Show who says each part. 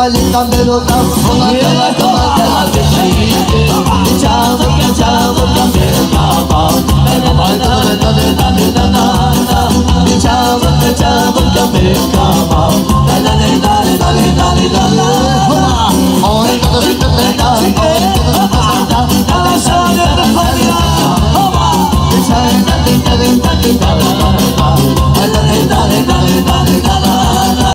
Speaker 1: Valita me lo da, Tell them come in, come on